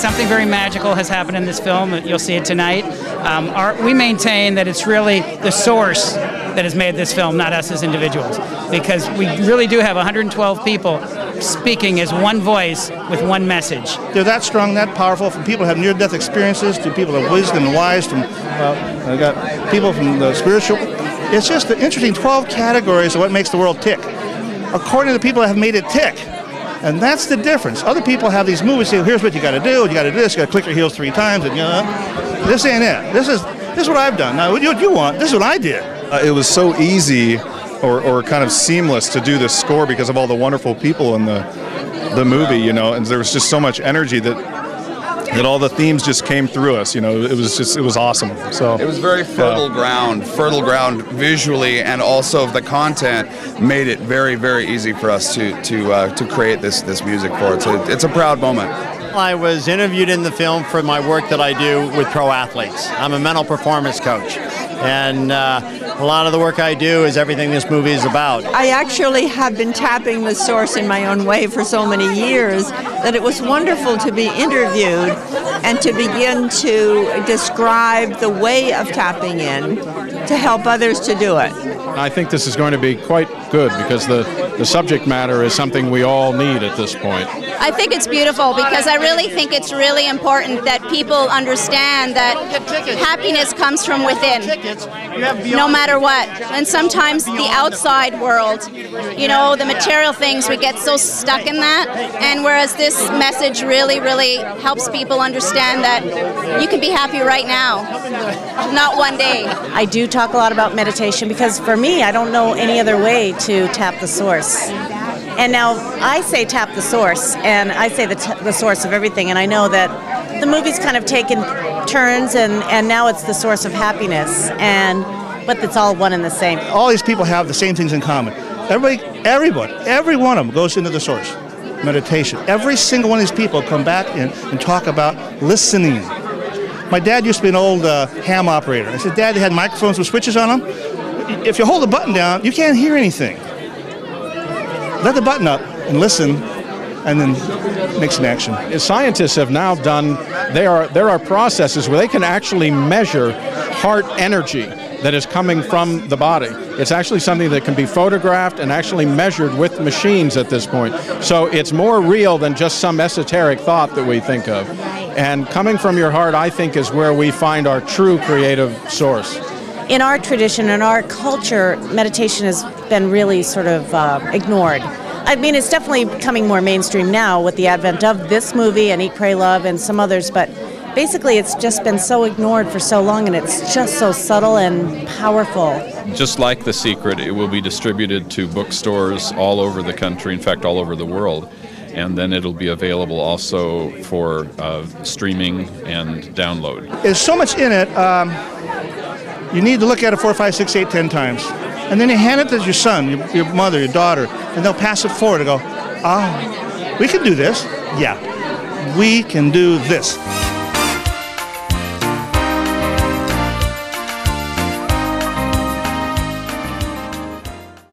something very magical has happened in this film. You'll see it tonight. Um, our, we maintain that it's really the source that has made this film, not us as individuals, because we really do have 112 people speaking as one voice with one message. They're that strong, that powerful, from people who have near-death experiences to people have wisdom and wise, to uh, got people from the spiritual. It's just the interesting 12 categories of what makes the world tick, according to the people that have made it tick. And that's the difference. Other people have these movies say, here's what you got to do, you got to do this, you got to click your heels three times, and you know, this ain't it. This is this is what I've done. Now, what you, what you want? This is what I did. Uh, it was so easy or, or kind of seamless to do this score because of all the wonderful people in the the movie, you know, and there was just so much energy that that all the themes just came through us. You know, it was just it was awesome. So it was very fertile yeah. ground, fertile ground visually, and also the content made it very very easy for us to to uh, to create this this music for it. So it's a proud moment. I was interviewed in the film for my work that I do with pro athletes. I'm a mental performance coach. And uh, a lot of the work I do is everything this movie is about. I actually have been tapping the source in my own way for so many years that it was wonderful to be interviewed and to begin to describe the way of tapping in to help others to do it. I think this is going to be quite good because the, the subject matter is something we all need at this point. I think it's beautiful because I really think it's really important that people understand that happiness comes from within, no matter what. And sometimes the outside world, you know, the material things, we get so stuck in that. And whereas this message really, really helps people understand that you can be happy right now, not one day. I do talk a lot about meditation because for me, I don't know any other way to tap the source. And now I say tap the source, and I say the, the source of everything. And I know that the movie's kind of taken turns, and, and now it's the source of happiness. And but it's all one and the same. All these people have the same things in common. Everybody, everyone, every one of them goes into the source. Meditation. Every single one of these people come back in and talk about listening. My dad used to be an old uh, ham operator. I said, Dad, they had microphones with switches on them. If you hold the button down, you can't hear anything let the button up and listen and then make some action. Scientists have now done, there are, there are processes where they can actually measure heart energy that is coming from the body. It's actually something that can be photographed and actually measured with machines at this point. So it's more real than just some esoteric thought that we think of. And coming from your heart, I think, is where we find our true creative source. In our tradition, in our culture, meditation has been really sort of uh, ignored. I mean, it's definitely becoming more mainstream now with the advent of this movie and Eat, Pray, Love and some others, but basically it's just been so ignored for so long and it's just so subtle and powerful. Just like The Secret, it will be distributed to bookstores all over the country, in fact, all over the world. And then it'll be available also for uh, streaming and download. There's so much in it. Um, you need to look at it four, five, six, eight, ten times. And then you hand it to your son, your, your mother, your daughter, and they'll pass it forward and go, ah, oh, we can do this. Yeah, we can do this.